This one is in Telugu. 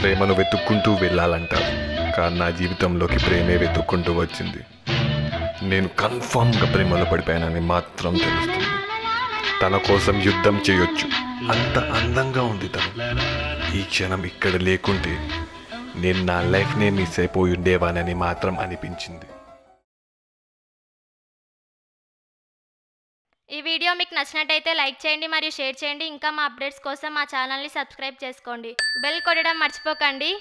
ప్రేమను వెతుక్కుంటూ వెళ్ళాలంటారు కానీ నా జీవితంలోకి ప్రేమే వెతుక్కుంటూ వచ్చింది. నేను కన్ఫామ్గా ప్రేమలో పడిపోయానని మాత్రం తెలుస్తుంది. తన కోసం యుద్ధం చేయొచ్చు. అంత అందంగా ఉంది తను. ఈ క్షణం ఇక్కడ లేకుంటే నేను నా లైఫ్నే మిస్ అయిపోయి ఉండేవానని మాత్రం అనిపించింది. ఈ వీడియో మీకు నచ్చినట్టయితే లైక్ చేయండి మరియు షేర్ చేయండి. ఇంకా మా అప్డేట్స్ కోసం మా ఛానల్ని సబ్స్క్రైబ్ చేసుకోండి. బెల్ కొట్టడం మర్చిపోకండి.